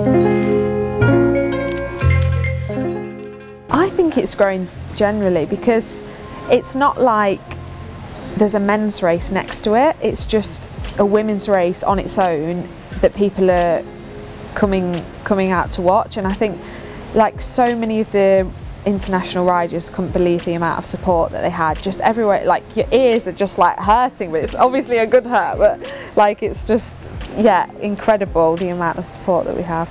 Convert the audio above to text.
I think it's growing generally because it's not like there's a men's race next to it, it's just a women's race on its own that people are coming coming out to watch. And I think like so many of the international riders couldn't believe the amount of support that they had. Just everywhere like your ears are just like hurting but it's obviously a good hurt but like it's just yeah incredible the amount of support that we have